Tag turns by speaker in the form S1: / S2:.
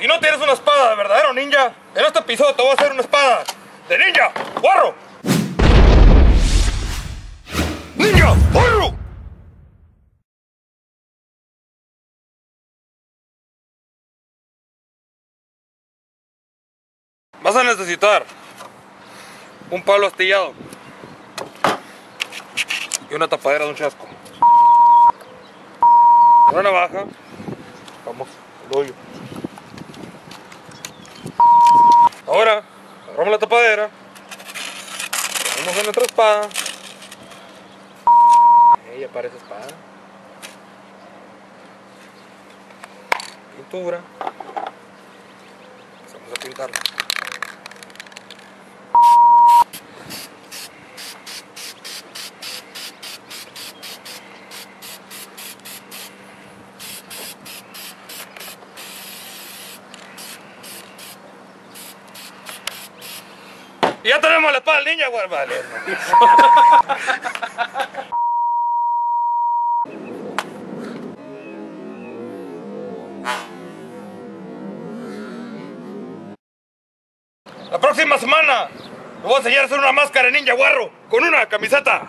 S1: Si no tienes una espada de verdadero ninja, en este episodio te voy a hacer una espada de ninja, guarro. Ninja, guarro. Vas a necesitar un palo astillado y una tapadera de un chasco. Una navaja, vamos, el hoyo. Ahora, agarramos la tapadera, ponemos en nuestra espada. Ella parece espada. Pintura. Vamos a pintarla. Y ya tenemos la espada del ninja, güey. Vale. La próxima semana me voy a enseñar a hacer una máscara ninja guarro con una camiseta.